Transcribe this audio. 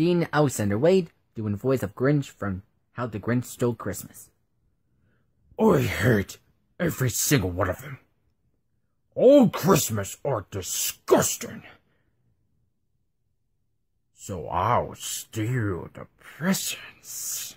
Dean Alexander Wade doing voice of Grinch from How the Grinch Stole Christmas. I hate every single one of them. All Christmas are disgusting. So I'll steal the presents.